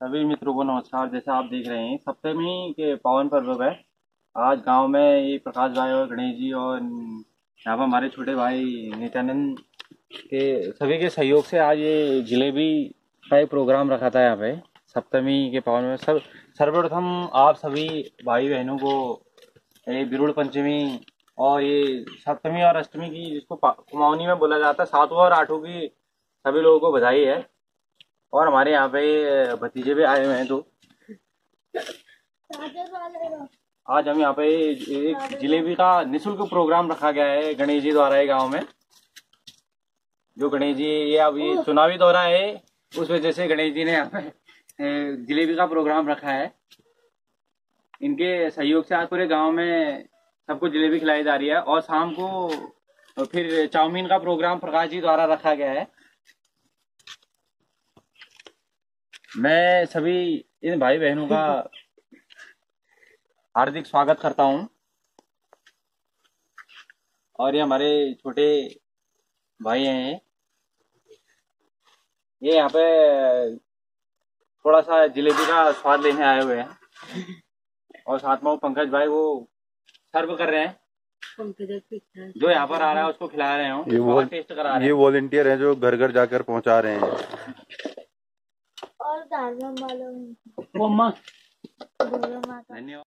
सभी मित्रों को नमस्कार। जैसे आप देख रहे हैं सप्तमी के पावन पर्व है। आज गाँव में ये प्रकाश भाई और गणेश जी और यहाँ पर हमारे छोटे भाई नित्यानंद के सभी के सहयोग से आज ये जिलेबी का एक प्रोग्राम रखा था यहाँ पे। सप्तमी के पावन में सब, सर्वप्रथम आप सभी भाई बहनों को ये बिरुड़ पंचमी और ये सप्तमी और अष्टमी की जिसको कुमाऊनी में बोला जाता है सातों और आठों की सभी लोगों को बधाई है। और हमारे यहाँ पे भतीजे भी आए हुए हैं तो आज हम यहाँ पे एक जिलेबी का निशुल्क प्रोग्राम रखा गया है गणेश जी द्वारा गाँव में। जो गणेश जी ये अब ये चुनावी दौरा है उस वजह से गणेश जी ने यहाँ पे जिलेबी का प्रोग्राम रखा है। इनके सहयोग से आज पूरे गाँव में सबको जलेबी खिलाई जा रही है और शाम को फिर चाउमीन का प्रोग्राम प्रकाश जी द्वारा रखा गया है। मैं सभी इन भाई बहनों का हार्दिक स्वागत करता हूँ। और ये हमारे छोटे भाई हैं ये। यहाँ पे थोड़ा सा जलेबी का स्वाद लेने आए हुए हैं। और साथ में वो पंकज भाई वो सर्व कर रहे हैं। जो यहाँ पर आ रहा है उसको खिला रहे हो। ये वो टेस्ट करा रहे हैं। ये वॉलेंटियर हैं जो घर घर जाकर पहुँचा रहे हैं। और धन्यवाद